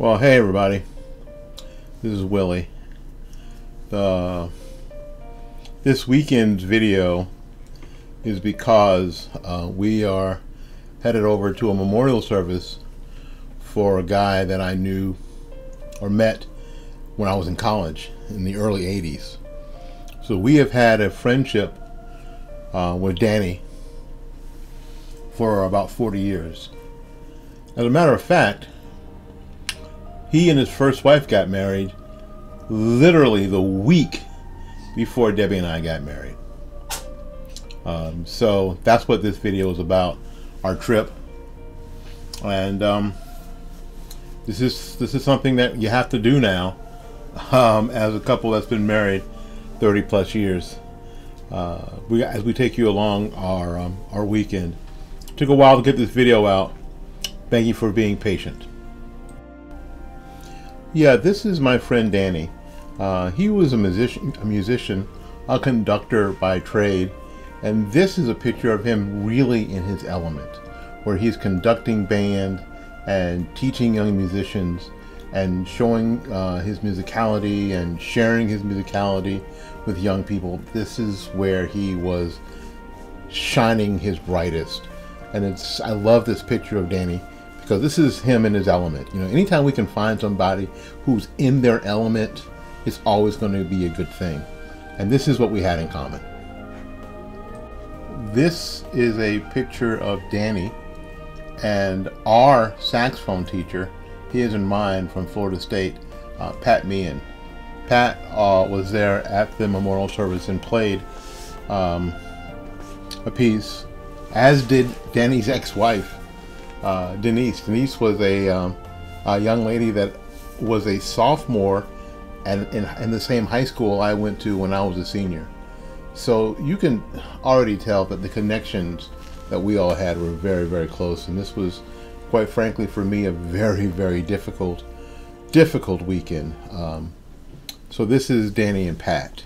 Well, hey everybody. This is Willie. This weekend's video is because uh, we are headed over to a memorial service for a guy that I knew or met when I was in college in the early 80s. So we have had a friendship uh, with Danny for about 40 years. As a matter of fact, he and his first wife got married literally the week before Debbie and I got married. Um, so that's what this video is about, our trip. And um, this is this is something that you have to do now um, as a couple that's been married 30 plus years. Uh, we as we take you along our um, our weekend. Took a while to get this video out. Thank you for being patient. Yeah, this is my friend Danny. Uh, he was a musician, a musician, a conductor by trade, and this is a picture of him really in his element, where he's conducting band and teaching young musicians and showing uh, his musicality and sharing his musicality with young people. This is where he was shining his brightest, and it's I love this picture of Danny because this is him in his element. You know, anytime we can find somebody who's in their element, it's always going to be a good thing. And this is what we had in common. This is a picture of Danny and our saxophone teacher, his and mine from Florida State, uh, Pat Meighan. Pat uh, was there at the memorial service and played um, a piece, as did Danny's ex-wife, uh, Denise. Denise was a, um, a young lady that was a sophomore and in, in, the same high school I went to when I was a senior. So you can already tell that the connections that we all had were very, very close. And this was, quite frankly, for me, a very, very difficult, difficult weekend. Um, so this is Danny and Pat.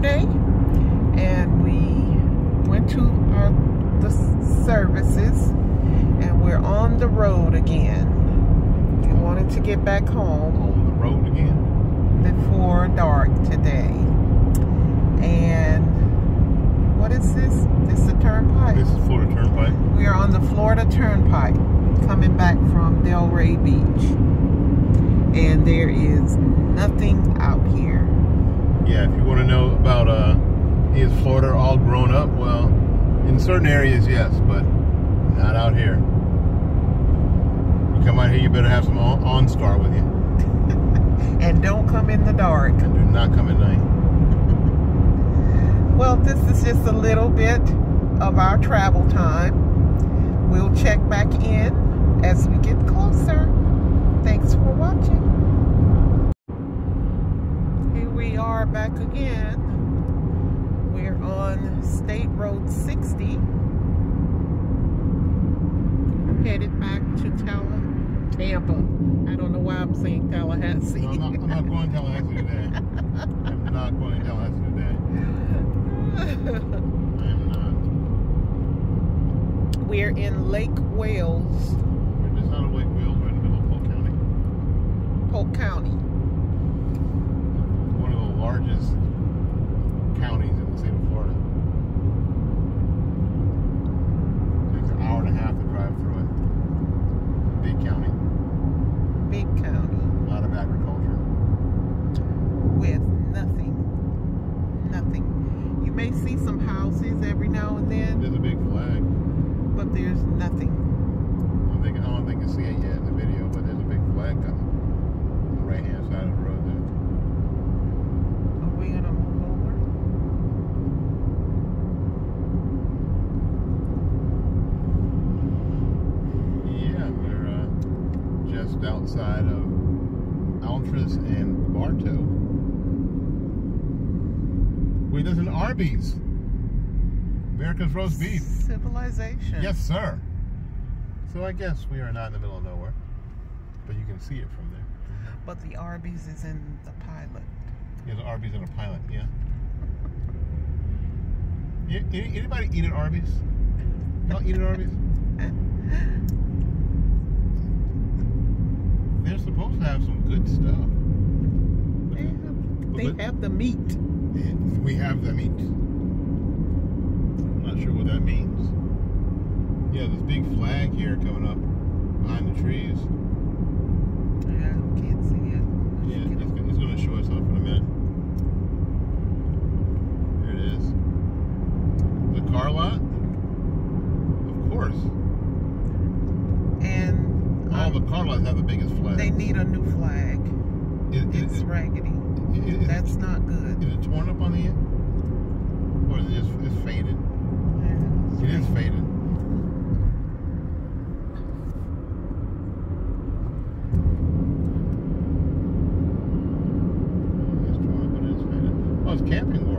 Saturday, and we went to our the services, and we're on the road again. We wanted to get back home. On the road again? Before dark today. And what is this? This is a turnpike? This is Florida Turnpike. We are on the Florida Turnpike coming back from Delray Beach. And there is nothing out here yeah, if you want to know about uh, is Florida all grown up? Well, in certain areas, yes, but not out here. You come out here, you better have some OnStar with you. and don't come in the dark. And do not come at night. well, this is just a little bit of our travel time. We'll check back in as we get closer. Thanks for watching we are back again. We're on State Road 60. Headed back to Tala, Tampa. I don't know why I'm saying Tallahassee. No, I'm, not, I'm not going to Tallahassee today. I'm not going to Tallahassee today. I am not. We're in Lake Wales. We're just out of Lake Wales. We're in the middle of Polk County. Polk County largest counties in the state of Florida. It takes an hour and a half to drive through it. Big county. Big county. A lot of agriculture. With nothing. Nothing. You may see some houses every now and then. There's a big flag. But there's nothing. I don't think, I don't think you see it yet in the video, but there's a big flag coming on the right hand side of the road. just outside of Alturas and Bartow. Wait, there's an Arby's. America's roast beef. Civilization. Yes, sir. So I guess we are not in the middle of nowhere, but you can see it from there. Mm-hmm. But the Arby's is in the pilot. Yeah, the Arby's in a pilot. Yeah. yeah anybody eat at Arby's? Y'all eat at Arby's? They're supposed to have some good stuff. They have, they have the meat. We have the meat. I'm not sure what that means. Yeah, this big flag here coming up behind the trees. Yeah, can't see it. Yeah, it's, it's going to show us off in a minute. There it is. The car lot? Of course. And All um, the car lots have the biggest flag. they need a new flag. Is, is, It's is, raggedy. is, That's not good. is it torn up on the end? Or is it just it's faded? Yeah. It is faded. It's torn up, but it is Oh, Camping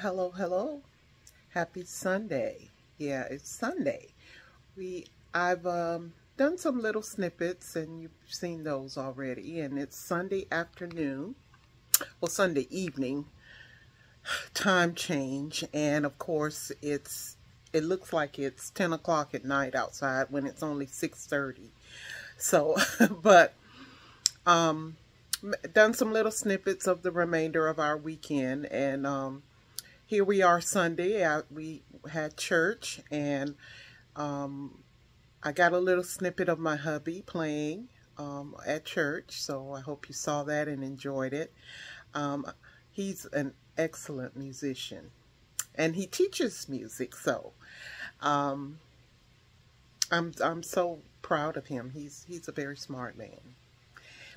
hello, hello. Happy Sunday. Yeah, it's Sunday. We I've um, done some little snippets and you've seen those already and it's Sunday afternoon. Well, Sunday evening time change and of course it's it looks like it's 10 o'clock at night outside when it's only 6.30 so but um done some little snippets of the remainder of our weekend and um here we are Sunday. I, we had church and um, I got a little snippet of my hubby playing um, at church, so I hope you saw that and enjoyed it. Um, he's an excellent musician, and he teaches music, so um, I'm I'm so proud of him. He's he's a very smart man.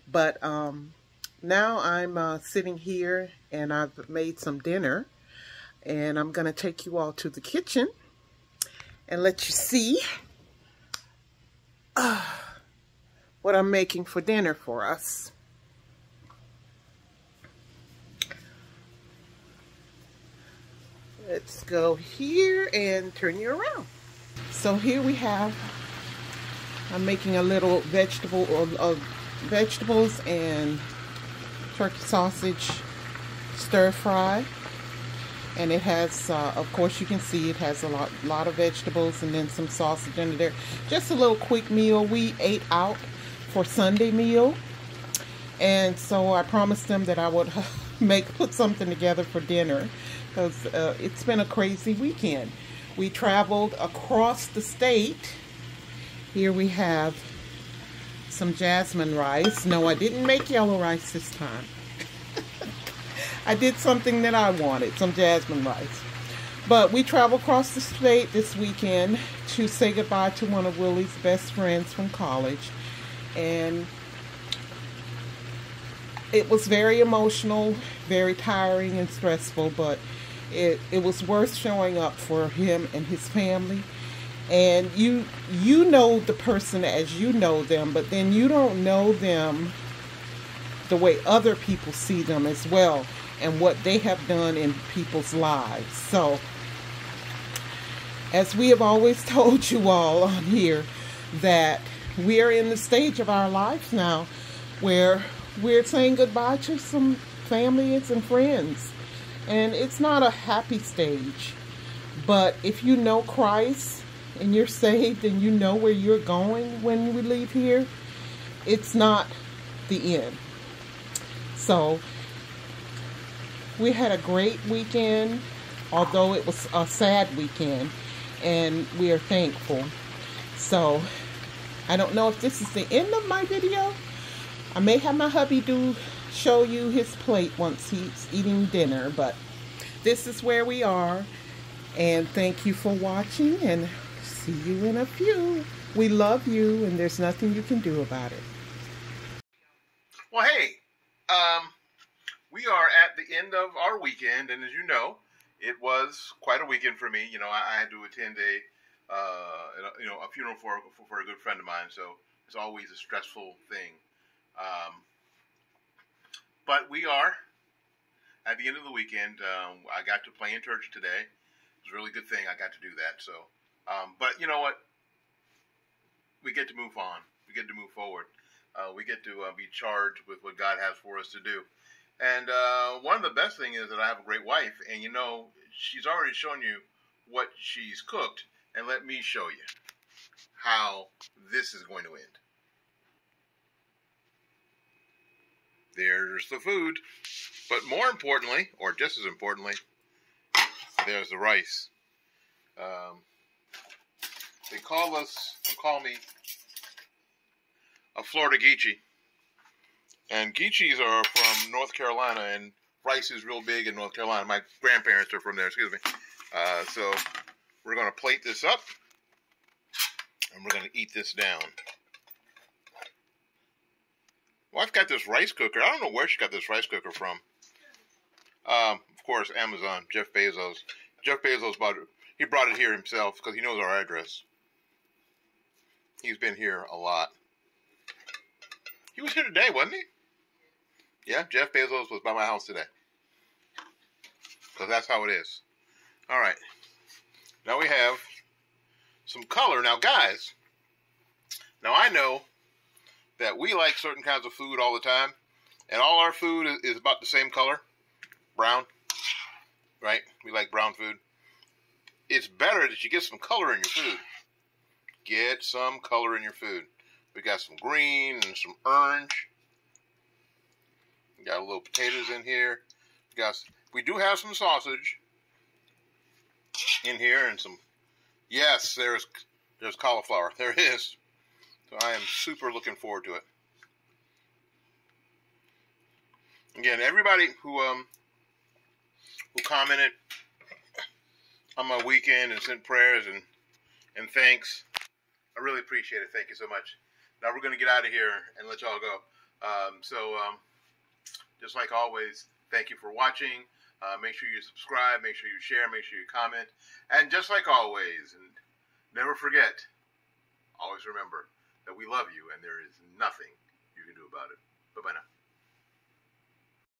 But um, now I'm uh, sitting here, and I've made some dinner, and I'm gonna take you all to the kitchen and let you see uh, what I'm making for dinner for us. Let's go here and turn you around. So here we have, I'm making a little vegetable, uh, vegetables and turkey sausage stir fry. And it has, uh, of course you can see it has a lot, lot of vegetables and then some sausage under there. Just a little quick meal. We ate out for Sunday meal. And so I promised them that I would make, put something together for dinner because uh, it's been a crazy weekend. We traveled across the state. Here we have some jasmine rice. No, I didn't make yellow rice this time. I did something that I wanted, some jasmine rice. But we traveled across the state this weekend to say goodbye to one of Willie's best friends from college. And it was very emotional, very tiring and stressful, but it, it was worth showing up for him and his family and you you know the person as you know them but then you don't know them the way other people see them as well and what they have done in people's lives so as we have always told you all on here that we are in the stage of our lives now where we're saying goodbye to some families and friends and it's not a happy stage. But if you know Christ and you're saved and you know where you're going when we leave here, it's not the end. So we had a great weekend, although it was a sad weekend, and we are thankful. So I don't know if this is the end of my video. I may have my hubby do show you his plate once he's eating dinner, but this is where we are. And thank you for watching and see you in a few. We love you and there's nothing you can do about it. Well, hey, um, we are at the end of our weekend, and as you know, it was quite a weekend for me. You know, I, I had to attend a, uh, you know, a funeral for, for, for a good friend of mine, so it's always a stressful thing. Um, but we are at the end of the weekend. Um, I got to play in church today. It was a really good thing I got to do that. So, um, but you know what? We get to move on. We get to move forward. Uh, we get to uh, be charged with what God has for us to do. And uh, one of the best things is that I have a great wife, and you know, she's already shown you what she's cooked, and let me show you how this is going to end. There's the food. But more importantly, or just as importantly, there's the rice. Um, they call us, they call me a Florida Geechee. And Geechees are from North Carolina, and rice is real big in North Carolina. My grandparents are from there, excuse me. Uh, so we're going to plate this up, and we're going to eat this down. Well, I've got this rice cooker. I don't know where she got this rice cooker from. Um, of course, Amazon. Jeff Bezos. Jeff Bezos bought it. He brought it here himself because he knows our address. He's been here a lot. He was here today, wasn't he? Yeah, Jeff Bezos was by my house today. Because that's how it is. All right. Now we have some color. Now, guys, now I know that we like certain kinds of food all the time, and all our food is, about the same color, brown, right? We like brown food. It's better that you get some color in your food. Get some color in your food. We got some green and some orange. Got a little potatoes in here. Got we do have some sausage in here and some yes, there's there's cauliflower. There is. So I am super looking forward to it. Again, everybody who um who commented on my weekend and sent prayers and and thanks, I really appreciate it. Thank you so much. Now we're gonna get out of here and let y'all go. Um, so um, just like always, thank you for watching. Uh, make sure you subscribe, make sure you share, make sure you comment. And just like always, and never forget, always remember that we love you and there is nothing you can do about it. Bye bye now.